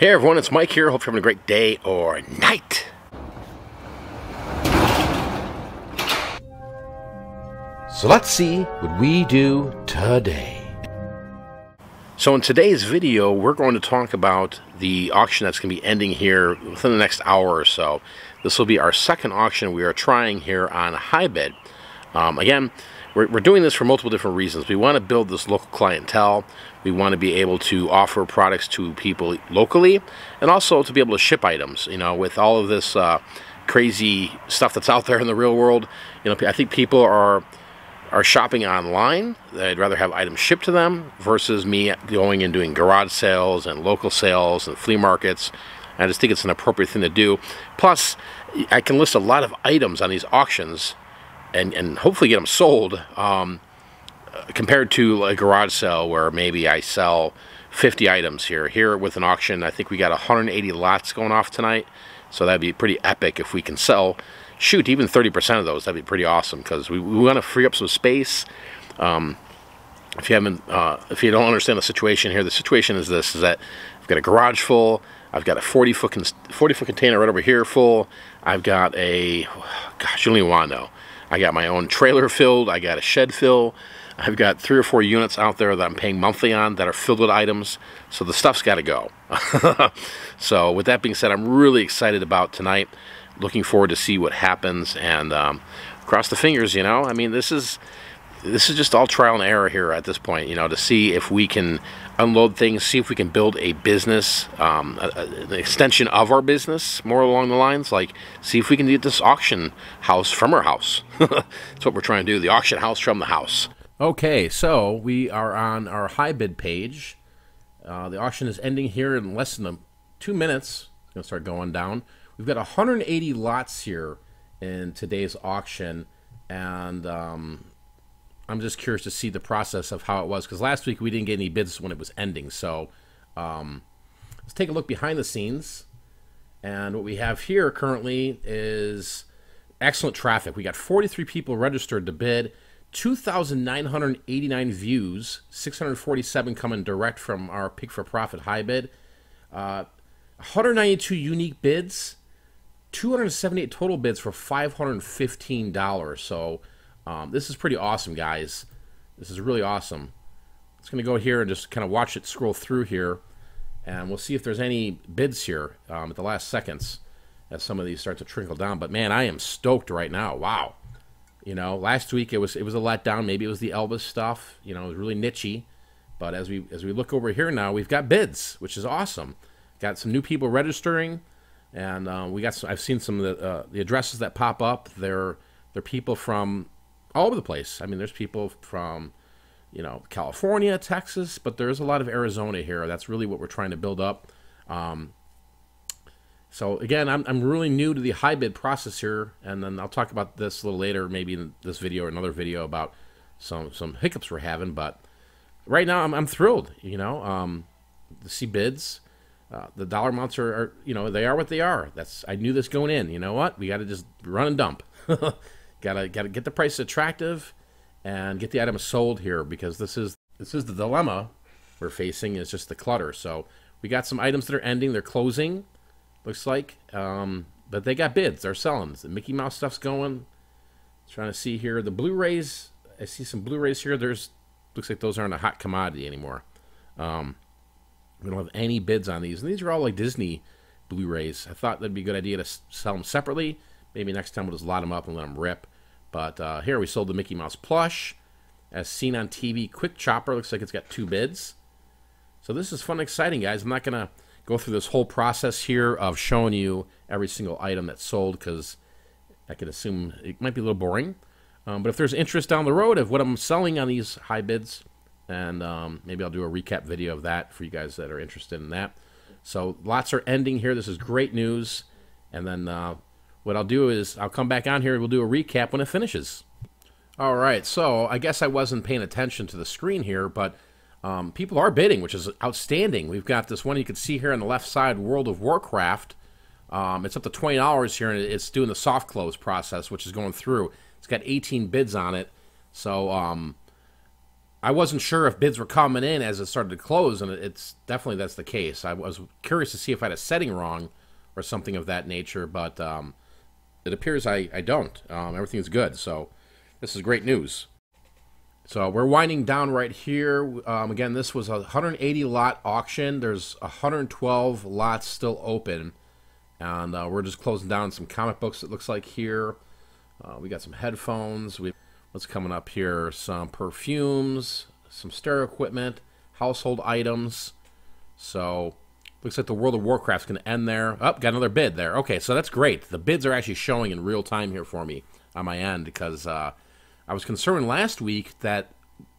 Hey everyone, it's Mike here. Hope you're having a great day or night. So let's see what we do today. So in today's video, we're going to talk about the auction that's going to be ending here within the next hour or so. This will be our second auction we are trying here on HiBid. Um, again, we're, we're doing this for multiple different reasons. We want to build this local clientele. We want to be able to offer products to people locally and also to be able to ship items. You know, with all of this uh, crazy stuff that's out there in the real world, you know, I think people are are shopping online. They'd rather have items shipped to them versus me going and doing garage sales and local sales and flea markets. I just think it's an appropriate thing to do. Plus, I can list a lot of items on these auctions and, and hopefully get them sold um, compared to a garage sale where maybe I sell 50 items here. Here with an auction, I think we got 180 lots going off tonight. So that'd be pretty epic if we can sell, shoot, even 30% of those. That'd be pretty awesome because we, we want to free up some space. Um, if you haven't, uh, if you don't understand the situation here, the situation is this: is that I've got a garage full. I've got a 40 foot 40 foot container right over here full. I've got a, gosh, you don't even want to know. I got my own trailer filled. I got a shed fill. I've got three or four units out there that I'm paying monthly on that are filled with items. So the stuff's got to go. so with that being said, I'm really excited about tonight. Looking forward to see what happens and um, cross the fingers. You know, I mean, this is this is just all trial and error here at this point, you know, to see if we can unload things, see if we can build a business, um, a, a, an extension of our business, more along the lines like, see if we can get this auction house from our house. That's what we're trying to do, the auction house from the house. Okay, so we are on our HiBid page. Uh, the auction is ending here in less than two minutes. It's going to start going down. We've got 180 lots here in today's auction, and um, I'm just curious to see the process of how it was because last week we didn't get any bids when it was ending. So um, let's take a look behind the scenes. And what we have here currently is excellent traffic. We got 43 people registered to bid, 2,989 views, 647 coming direct from our Pick for Profit HiBid, uh, 192 unique bids, 278 total bids for $515. So um, this is pretty awesome, guys. This is really awesome. It's going to go here and just kind of watch it scroll through here, and we'll see if there's any bids here um, at the last seconds as some of these start to trickle down. But man, I am stoked right now. Wow. You know, last week it was it was a letdown. Maybe it was the Elvis stuff. You know, it was really nichey. But as we as we look over here now, we've got bids, which is awesome. Got some new people registering, and uh, we got. Some, I've seen some of the uh, the addresses that pop up. They're they're people from all over the place. I mean, there's people from, you know, California, Texas, but there's a lot of Arizona here. That's really what we're trying to build up. Um, so again, I'm, I'm really new to the HiBid process here, and then I'll talk about this a little later, maybe in this video or another video about some some hiccups we're having. But right now, I'm, I'm thrilled. You know, um, to see bids. Uh, the dollar amounts are, are, you know, they are what they are. That's I knew this going in. You know what? We got to just run and dump. Gotta gotta get the price attractive and get the items sold here because this is this is the dilemma we're facing is just the clutter. So we got some items that are ending, they're closing, looks like. Um, but they got bids, they're selling. The Mickey Mouse stuff's going. Trying to see here the Blu-rays. I see some Blu-rays here. There's looks like those aren't a hot commodity anymore. Um, we don't have any bids on these, and these are all like Disney Blu-rays. I thought that'd be a good idea to sell them separately. Maybe next time we'll just lot them up and let them rip. But uh, here we sold the Mickey Mouse plush. As seen on TV, Quick Chopper looks like it's got two bids. So this is fun and exciting, guys. I'm not going to go through this whole process here of showing you every single item that's sold because I can assume it might be a little boring. Um, but if there's interest down the road of what I'm selling on these HiBids, and um, maybe I'll do a recap video of that for you guys that are interested in that. So lots are ending here. This is great news. And then uh, what I'll do is I'll come back on here and we'll do a recap when it finishes. All right, so I guess I wasn't paying attention to the screen here, but um, people are bidding, which is outstanding. We've got this one you can see here on the left side, World of Warcraft. Um, it's up to twenty dollars here, and it's doing the soft close process, which is going through. It's got 18 bids on it, so um, I wasn't sure if bids were coming in as it started to close, and it's definitely that's the case. I was curious to see if I had a setting wrong or something of that nature, but um, it appears I, I don't. Um, everything's good, so this is great news. So we're winding down right here. Um, again, this was a 180 lot auction. There's 112 lots still open, and uh, we're just closing down some comic books. It looks like here. Uh, we got some headphones. We what's coming up here? Some perfumes, some stereo equipment, household items. So looks like the World of Warcraft's going to end there. Up, oh, got another bid there. Okay, so that's great. The bids are actually showing in real time here for me on my end because uh, I was concerned last week that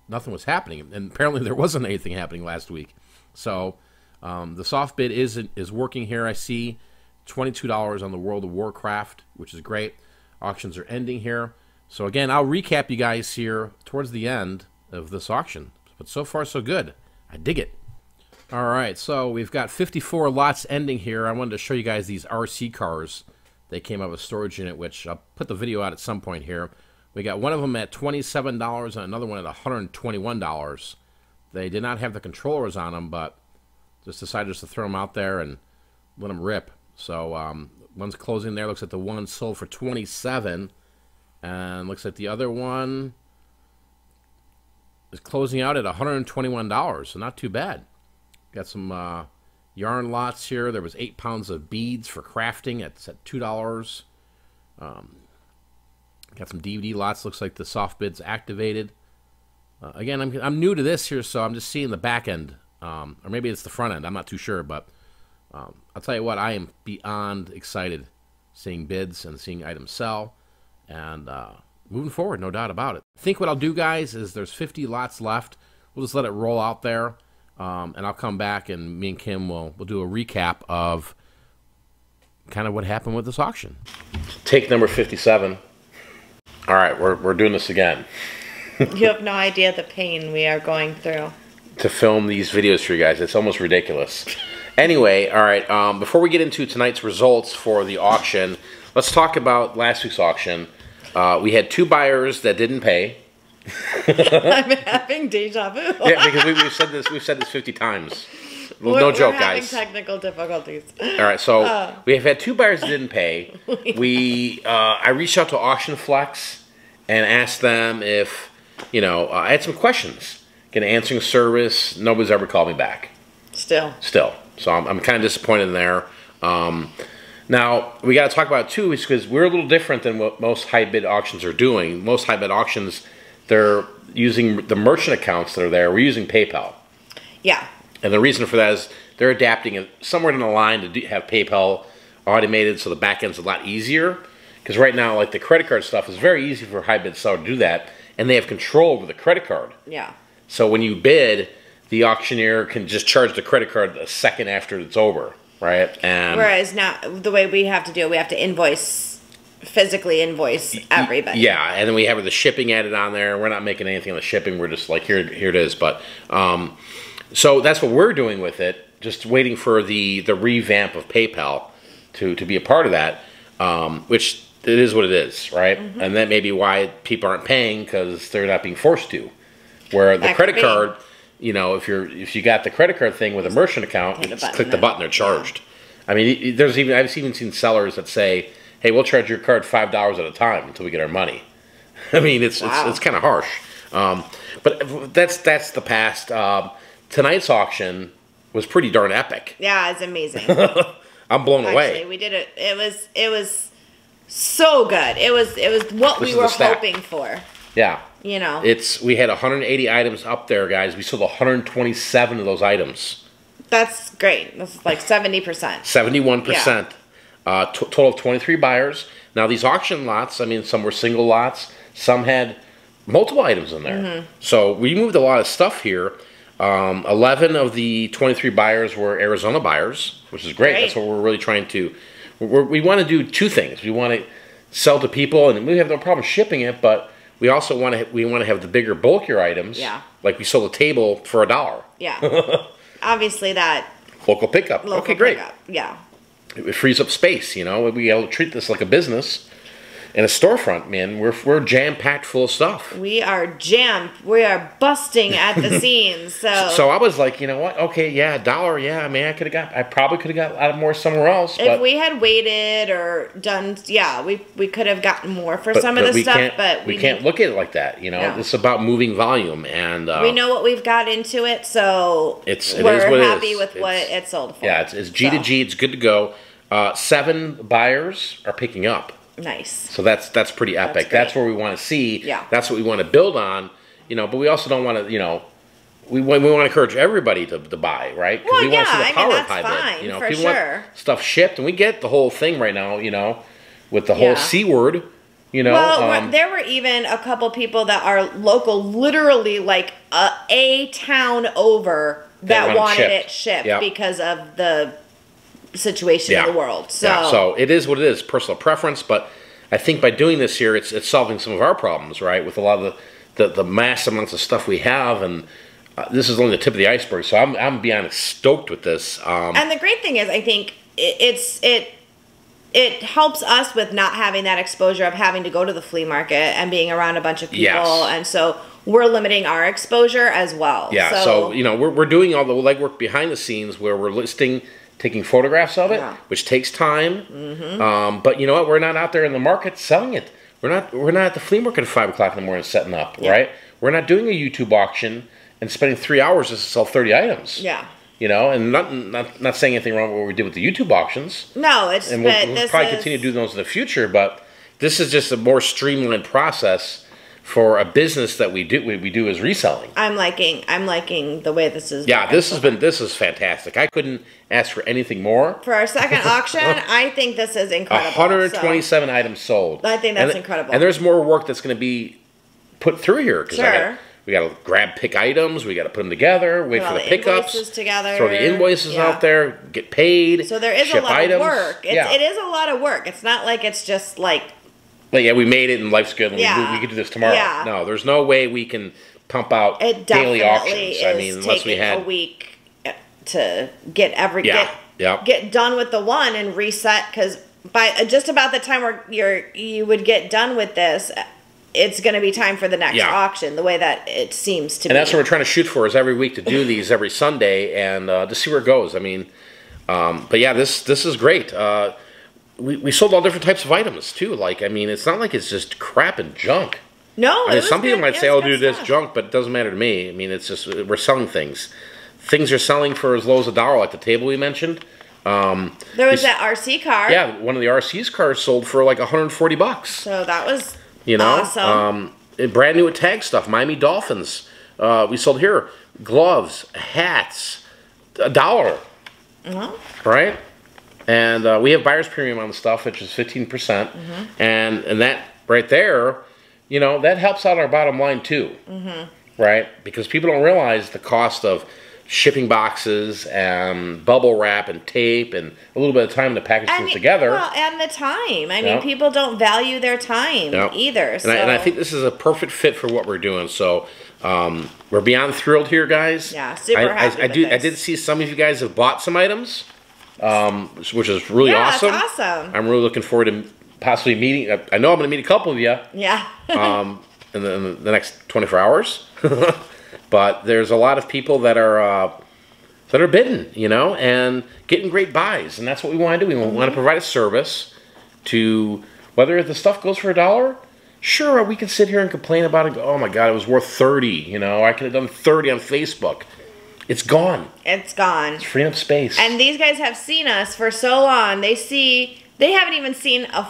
nothing was happening, and apparently there wasn't anything happening last week. So um, the soft bid is is working here. I see twenty two dollars on the World of Warcraft, which is great. Auctions are ending here. So again, I'll recap you guys here towards the end of this auction. But so far, so good. I dig it. All right, so we've got 54 lots ending here. I wanted to show you guys these RC cars. They came out of a storage unit, which I'll put the video out at some point here. We got one of them at $27 and another one at $121. They did not have the controllers on them, but just decided just to throw them out there and let them rip. So um, one's closing there. Looks like the one sold for 27 and looks like the other one is closing out at $121, so not too bad. Got some uh, yarn lots here. There was eight pounds of beads for crafting. At $2. Um, got some DVD lots. Looks like the soft bid's activated. Uh, again, I'm, I'm new to this here, so I'm just seeing the back end. Um, or maybe it's the front end. I'm not too sure, but um, I'll tell you what, I am beyond excited seeing bids and seeing items sell and uh, moving forward, no doubt about it. I think what I'll do, guys, is there's 50 lots left. We'll just let it roll out there, um, and I'll come back and me and Kim will will do a recap of kind of what happened with this auction. Take number 57. All right, we're we're doing this again. you have no idea the pain we are going through to film these videos for you guys. It's almost ridiculous. Anyway, all right. Um, before we get into tonight's results for the auction, let's talk about last week's auction. Uh, we had two buyers that didn't pay. I'm having deja vu. yeah, because we, have said this. We've said this 50 times. Well, no joke, guys. Technical difficulties. All right, so uh. we have had two buyers that didn't pay. we, uh, I reached out to AuctionFlex and asked them if, you know, uh, I had some questions. Get an answering service. Nobody's ever called me back. Still. Still. So I'm, I'm kind of disappointed in there. Um, now, we got to talk about it too, is because we're a little different than what most HiBid auctions are doing. Most HiBid auctions, they're using the merchant accounts that are there. We're using PayPal. Yeah. And the reason for that is they're adapting it somewhere in the line to have PayPal automated so the back end's a lot easier. Because right now, like the credit card stuff is very easy for a HiBid seller to do that, and they have control over the credit card. Yeah. So when you bid, the auctioneer can just charge the credit card a second after it's over right? And whereas now the way we have to do it, we have to invoice physically invoice everybody. Yeah, and then we have the shipping added on there. We're not making anything on the shipping. We're just like here, here it is. But um, so that's what we're doing with it. Just waiting for the the revamp of PayPal to to be a part of that, um, which it is what it is, right? Mm-hmm. And that may be why people aren't paying because they're not being forced to. Where the that credit card you know, if you're if you got the credit card thing with a merchant account, just click the button, they're charged. Yeah. I mean, there's even I've even seen sellers that say, "Hey, we'll charge your card five dollars at a time until we get our money." I mean, it's wow. it's, it's kind of harsh, um, but that's that's the past. Um, tonight's auction was pretty darn epic. Yeah, it's amazing. I'm blown Actually, away. We did it. It was it was so good. It was it was what this we were hoping for. Yeah. You know. It's we had 180 items up there, guys. We sold 127 of those items. That's great. That's like 70%. 71%. Yeah. Uh, t- total of 23 buyers. Now these auction lots, I mean, some were single lots, some had multiple items in there. Mm-hmm. So we moved a lot of stuff here. Um, 11 of the 23 buyers were Arizona buyers, which is great. great. That's what we're really trying to. we want to do two things. We want to sell to people, and we have no problem shipping it, but we also want to we want to have the bigger, bulkier items. Yeah. Like we sold a table for a dollar. Yeah. Obviously that. Local pickup. Local okay, great. Pickup. Yeah. It frees up space. You know, we got to treat this like a business. In a storefront, man, we're we're jam packed full of stuff. We are jammed. We are busting at the seams. So, So I was like, you know what? Okay, yeah, dollar. Yeah, I mean, I could have got. I probably could have got a lot more somewhere else. if but we had waited or done, yeah, we we could have gotten more for some of the stuff. But we, we can't look at it like that. You know, No. it's about moving volume, and uh, We know what we've got into it, so It's- it we're what it happy with what It's- it sold for. Yeah, it's, it's G to G. It's good to go. Uh, seven buyers are picking up, Nice. so that's that's pretty epic. That's, great. where we want to see. Yeah. That's what we want to build on. You know, but we also don't want to. You know, we we want to encourage everybody to, to buy, right? 'Cause Well, we want to yeah, see I the mean, power that's of high fine. You know, for people sure. want stuff shipped, and we get the whole thing right now. You know, with the whole Yeah. c word. You know, Well, um, there were even a couple people that are local, literally like a, a town over that wanted shipped. it shipped Yep. because of the situation yeah. in the world. So, yeah, so it is what it is, personal preference. But I think by doing this here, it's it's solving some of our problems, right? With a lot of the the, the mass amounts of stuff we have, and uh, this is only the tip of the iceberg. So I'm I'm beyond stoked with this. Um, and the great thing is, I think it, it's it it helps us with not having that exposure of having to go to the flea market and being around a bunch of people, Yes. and so we're limiting our exposure as well. yeah, so, you know we're we're doing all the legwork behind the scenes where we're listing. Taking photographs of it, Yeah. which takes time, um, but you know what? We're not out there in the market selling it. We're not. We're not at the flea market at five o'clock in the morning setting up, right? We're not doing a YouTube auction and spending three hours just to sell thirty items. yeah. You know, and not not not saying anything wrong with what we did with the YouTube auctions, No, it's and we'll, we'll probably is, continue to do those in the future. But this is just a more streamlined process for a business that we do we, we do is reselling. I'm liking I'm liking the way this is. Yeah, this has been this is fantastic. I couldn't ask for anything more. for our second auction, I think this is incredible. 127 items sold. I think that's And- incredible. And there's more work that's going to be put through here. 'cause I got- Sure. we got to grab pick items. We got to put them together. Wait Put for the the pickups. together, Throw the invoices yeah. out there. Get paid. So, so there is a lot items. of work. It's, yeah. It is a lot of work. It's not like it's just like Like, yeah, we made it and life's good. And we, Yeah. do, we could do this tomorrow. Yeah. No, there's no way we can pump out it daily auctions. I mean, unless we had a week to get every Yeah, get yeah. get done with the one and reset because by uh, just about the time where you're you would get done with this. It's going to be time for the next Yeah. auction, the way that it seems to and be. that's what we're trying to shoot for is every week to do these every Sunday and uh, to see where it goes. I mean, um, but yeah, this this is great. Uh, we, we sold all different types of items too. Like, I mean, it's not like it's just crap and junk. no, I mean, some people good- might it say, "Oh, dude, this junk," but it doesn't matter to me. I mean, it's just we're selling things. Things are selling for as low as a dollar, like the table we mentioned. Um, There was that RC car. yeah, one of the RC's cars sold for like 140 bucks. So that was You know, awesome. um, brand new at tag stuff. Miami Dolphins. Uh, we sold here gloves, hats, a dollar. Well, Right, and uh, we have buyer's premium on the stuff, which is 15 percent, Mm-hmm. and and that right there, you know, that helps out our bottom line too. Mm-hmm. Right, because people don't realize the cost of shipping boxes and bubble wrap and tape and a little bit of time to package things and, together. Well, and the time. I Yeah. mean, people don't value their time Yeah. either. And, So I, and I think this is a perfect fit for what we're doing. So um, we're beyond thrilled here, guys. Yeah, super I, happy I, I do. I did see some of you guys have bought some items, um, which is really Yeah, awesome. awesome. I'm really looking forward to possibly meeting. I know I'm going to meet a couple of you yeah. um, in, the, in the next 24 hours. but there's a lot of people that are uh, that are bidding, you know, and getting great buys, and that's what we want to do. We want Mm-hmm. to provide a service to whether the stuff goes for a dollar. Sure, we can sit here and complain about it. Go, oh my God, it was worth thirty. You know, I could have done thirty on Facebook. It's gone. it's gone. It's freeing up space. And these guys have seen us for so long. They see. They haven't even seen a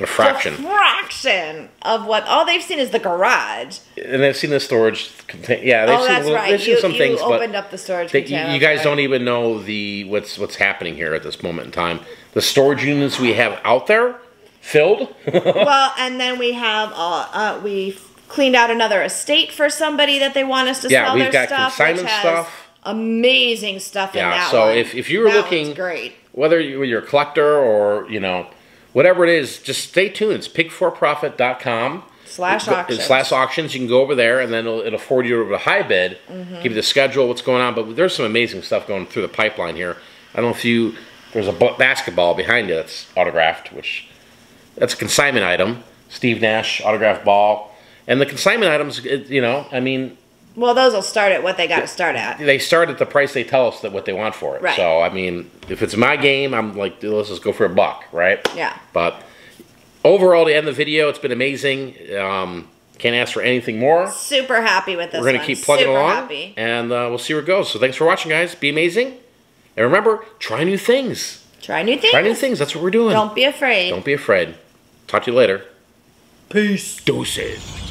a fraction. fraction of what. All they've seen is the garage. and they've seen the storage. contain- Yeah, they've oh, seen, that's little, right. they've seen You, some you things, opened up the storage. They, you, container, you guys right. don't even know the what's what's happening here at this moment in time. The storage units we have out there filled. well, and then we have uh, uh we cleaned out another estate for somebody that they want us to Yeah, sell we've their got stuff. consignment which has stuff. Amazing stuff in Yeah, that so one. if- if you were That looking- great. Whether you- you're a collector or you know whatever it is, just stay tuned. It's pick4profit.com. Slash Go- auctions. Slash auctions. You can go over there, and then it'll, it'll forward you over to HiBid, Mm-hmm. give you the schedule, what's going on. But there's some amazing stuff going through the pipeline here. I don't know if you there's a basketball behind you that's autographed, which That's a consignment item. Steve Nash autographed ball, and the consignment items. it- You know, I mean, Well, those will start at what they got to start at. they start at the price they tell us that what they want for it. Right. So I mean, if it's my game, I'm like, let's just go for a buck, right? Yeah. But overall, to end the video, it's been amazing. Um, can't ask for anything more. Super happy with this. We're gonna one. keep plugging Super along, Happy. and uh, we'll see where it goes. So thanks for watching, guys. Be amazing, and remember, try new things. Try new things. Try new things. That's what we're doing. Don't be afraid. Don't be afraid. Talk to you later. Peace. Doses.